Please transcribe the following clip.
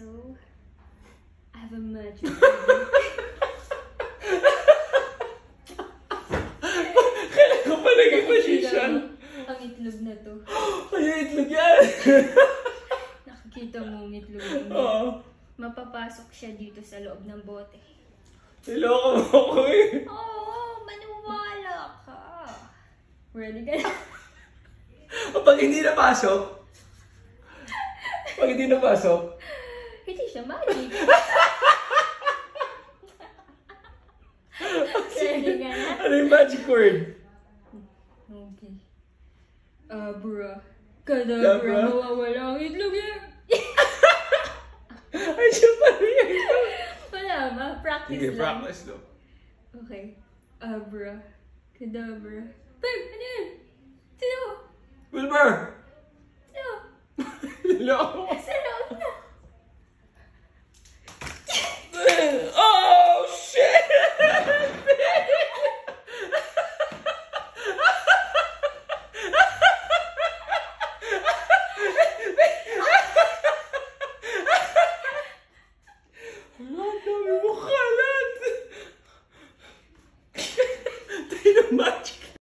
So, I have a magic. Kailan ko pa naging magician? Ang itlog na to. Kaya itlog yan. Nakikita mo ang itlog na. Oo. Mapapasok siya dito sa loob ng bote. Niloko mo ako eh. Oo, maniwala ka. Ready ka na? O pag hindi napasok, pag hindi napasok, Hindi siya magic. Ready ka na? ano yung magic word? Okay. Abra. Kadabra. Kadabra? Mawawala ang itlog niya. Ay, siya pa rin. Wala ba? Practice Sige, lang. practice no. Okay. Abra. Kadabra. Bang! Ano yun? Sino? Wilbur! Sino? Niloko mo. Sino? much.